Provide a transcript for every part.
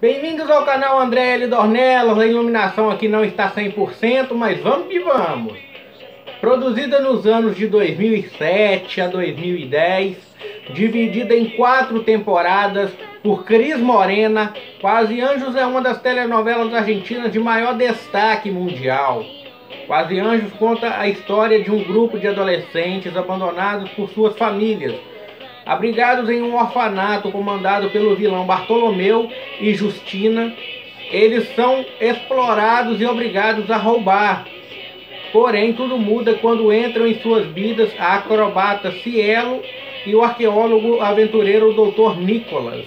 Bem-vindos ao canal André L. Dornelas. A iluminação aqui não está 100%, mas vamos que vamos. Produzida nos anos de 2007 a 2010, dividida em quatro temporadas por Cris Morena, Quase Anjos é uma das telenovelas argentinas de maior destaque mundial. Quase Anjos conta a história de um grupo de adolescentes abandonados por suas famílias Abrigados em um orfanato comandado pelo vilão Bartolomeu e Justina, eles são explorados e obrigados a roubar. Porém, tudo muda quando entram em suas vidas a acrobata Cielo e o arqueólogo aventureiro Dr. Nicholas.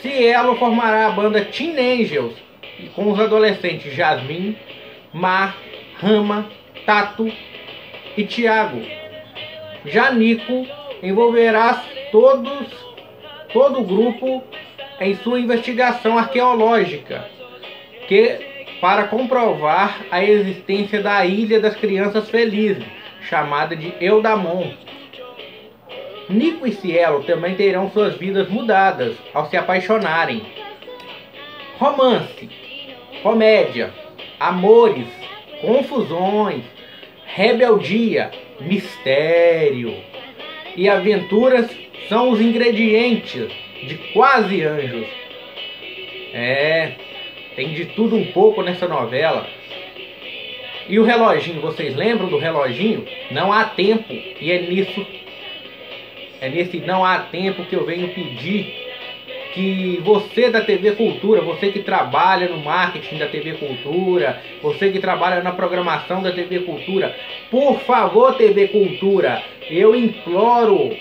Cielo formará a banda Teen Angels com os adolescentes Jasmine, Mar, Rama, Tato e Tiago. Já Nico envolverá todos, todo o grupo em sua investigação arqueológica, que para comprovar a existência da Ilha das Crianças Felizes, chamada de Eudamon. Nico e Cielo também terão suas vidas mudadas ao se apaixonarem. Romance, comédia, amores, confusões, rebeldia, mistério e aventuras são os ingredientes de quase anjos. É, tem de tudo um pouco nessa novela. E o reloginho, vocês lembram do reloginho? Não há tempo. E é nisso, é nesse não há tempo que eu venho pedir que você da TV Cultura, você que trabalha no marketing da TV Cultura, você que trabalha na programação da TV Cultura, por favor, TV Cultura, eu imploro,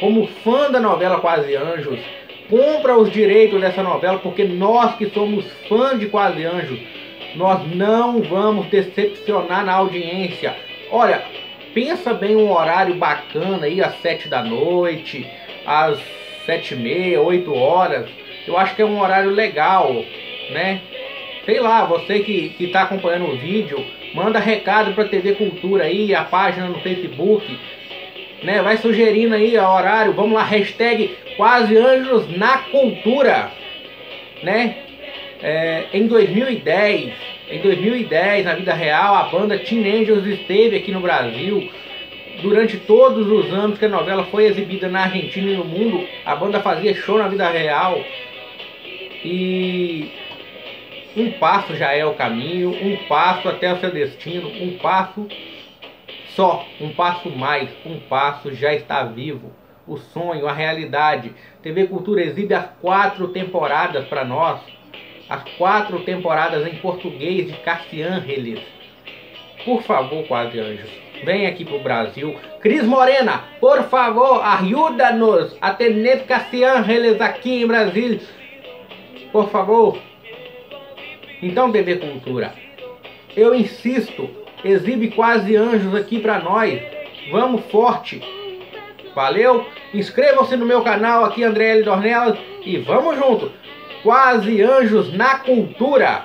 como fã da novela Quase Anjos, compra os direitos dessa novela, porque nós que somos fãs de Quase Anjos, nós não vamos decepcionar na audiência. Olha, pensa bem um horário bacana aí às sete da noite, às sete e meia, oito horas. Eu acho que é um horário legal, né? Sei lá, você que está acompanhando o vídeo, manda recado para TV Cultura aí, a página no Facebook, né? Vai sugerindo aí o horário, vamos lá, hashtag Quase Anjos na Cultura, né? É, em 2010, em 2010, na vida real, a banda Teen Angels esteve aqui no Brasil, durante todos os anos que a novela foi exibida na Argentina e no mundo, a banda fazia show na vida real. E um passo já é o caminho, um passo até o seu destino, um passo só, um passo mais, um passo já está vivo. O sonho, a realidade. TV Cultura exibe as quatro temporadas para nós. As quatro temporadas em português de Cassian Relis. Por favor, quase anjos vem aqui pro Brasil. Cris Morena, por favor, ajuda-nos a ter Cassian aqui em Brasília. Por favor. Então, TV Cultura, eu insisto, exibe quase anjos aqui para nós. Vamos forte. Valeu? Inscrevam-se no meu canal aqui, André L. Dornelas, e vamos junto. Quase anjos na cultura.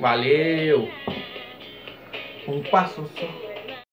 Valeu. Um passo só.